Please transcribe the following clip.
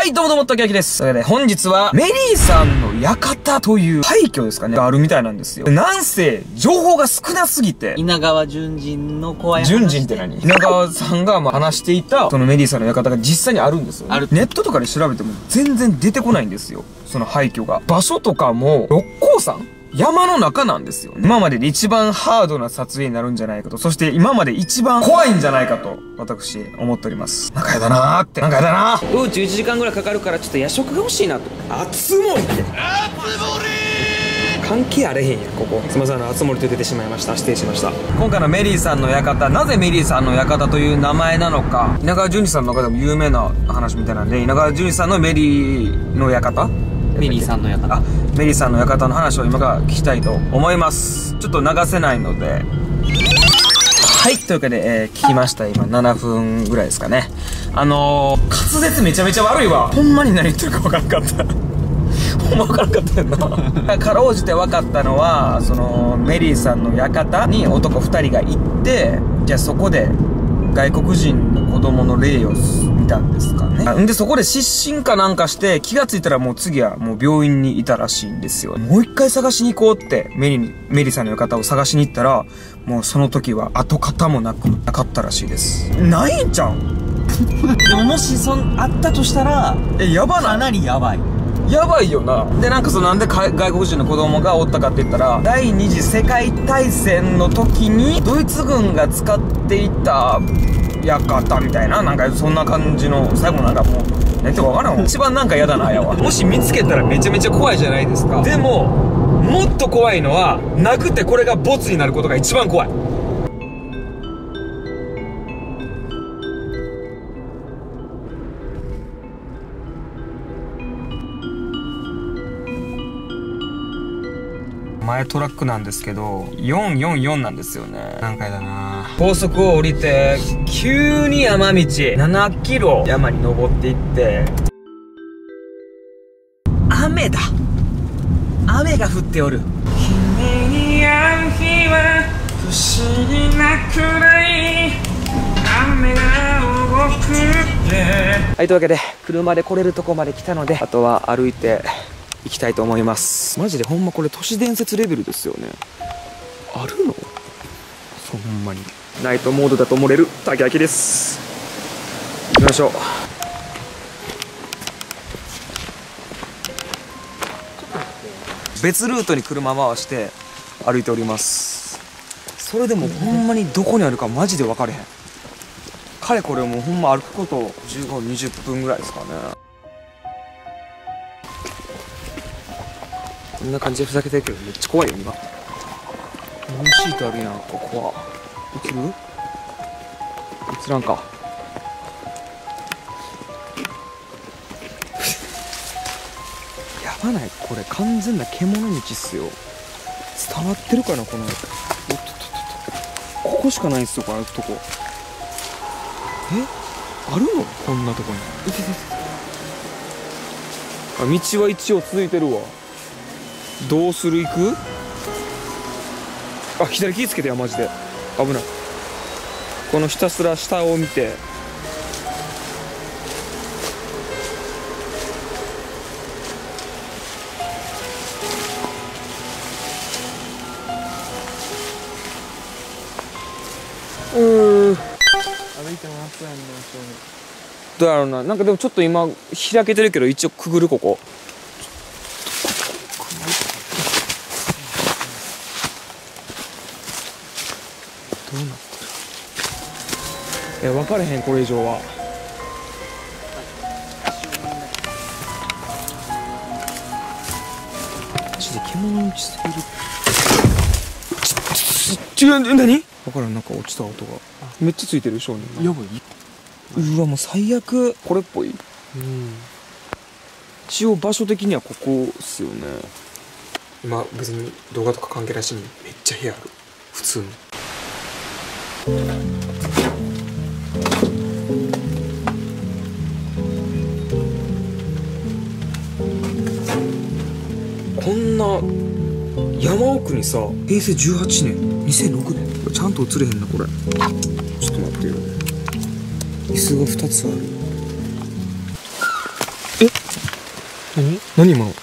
はい、どうもどうも、竹明です。それで、本日は、メリーさんの館という廃墟ですかね、があるみたいなんですよ。なんせ、情報が少なすぎて、稲川淳人の怖い話純人って何？稲川さんがまあ話していた、そのメリーさんの館が実際にあるんですよ、ね。あるネットとかで調べても全然出てこないんですよ。その廃墟が。場所とかも、六甲山山の中なんですよ、ね。今までで一番ハードな撮影になるんじゃないかと、そして今まで一番怖いんじゃないかと、私、思っております。なんかやだなーって。なんかやだなー。道中1時間ぐらいかかるから、ちょっと夜食が欲しいなと。熱盛って。関係あれへんやんここすみませんあの熱森と出てしまいました失礼しました今回のメリーさんの館なぜメリーさんの館という名前なのか稲川淳二さんの中でも有名な話みたいなんで稲川淳二さんのメリーの館メリーさんの館あメリーさんの館の話を今から聞きたいと思いますちょっと流せないのではい。というわけで、えー聞きました。今、7分ぐらいですかね。あのー、滑舌めちゃめちゃ悪いわ。ほんまに何言ってるか分からんかった。ほんま分からんかったよな。かろうじて分かったのは、その、メリーさんの館に男2人が行って、じゃあそこで、外国人の子供の霊をたんですかね。んで、そこで失神かなんかして、気がついたらもう次はもう病院にいたらしいんですよ。もう一回探しに行こうって、メリに、メリーさんの館を探しに行ったら、もうその時は跡形もなく、なかったらしいです。ないんちゃう？ん でももしそんあったとしたらえ、やばない？かなりやばいやばいよな。で、なんかそのなんでか外国人の子供がおったかって言ったら、第二次世界大戦の時に、ドイツ軍が使っていた館みたいな、なんかそんな感じの、最後なんかもう、何てるかわからんわ。一番なんか嫌だな、やわ。もし見つけたらめちゃめちゃ怖いじゃないですか。でも、もっと怖いのは、なくてこれがボツになることが一番怖い。前トラックなんですけど444なんですよね。何回だな。高速を降りて急に山道7キロ山に登っていって。雨だ。雨が降っておる。君に会う日は不思議なくらい雨が動くって。はいというわけで車で来れるとこまで来たのであとは歩いて行きたいと思います。マジでほんまこれ都市伝説レベルですよね。あるの？そんまに。ナイトモードだと漏れる。竹明です。行きましょう。別ルートに車回して歩いております。それでもほんまにどこにあるかマジで分かれへん。かれこれもうほんま歩くこと1520分ぐらいですかねこんな感じでふざけてるけどめっちゃ怖いよ今。ブルーシートあるやん。ここは。映る？映らんか。やばない？これ完全な獣道っすよ。伝わってるかなこの。おっとっとっとっと。ここしかないんすよこれ歩くとこ。え？あるの？こんなとこに。いてててあ道は一応続いてるわどうする？行く？あ左気ぃつけてよマジで。危ない。このひたすら下を見て。うー歩いてますやんどうやろうな。なんかでもちょっと今開けてるけど一応くぐるここどうなってる？いや分からへんこれ以上は。マジで獣道すぎる。ちち違う何分からんなんか落ちた音がめっちゃついてる少年がやばいうわもう最悪これっぽいうん一応場所的にはここっすよね今別に動画とか関係なしにめっちゃ部屋ある普通にこんな山奥にさ平成18年2006年ちゃんと映れへんなこれ。ちょっと待ってよ。椅子が2つある。え？何？何今の？